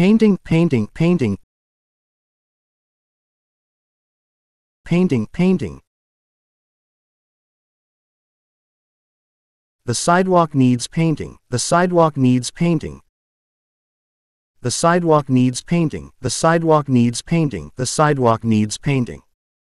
painting, painting, painting, painting, painting. The sidewalk needs painting, the sidewalk needs painting. The sidewalk needs painting, the sidewalk needs painting, the sidewalk needs painting.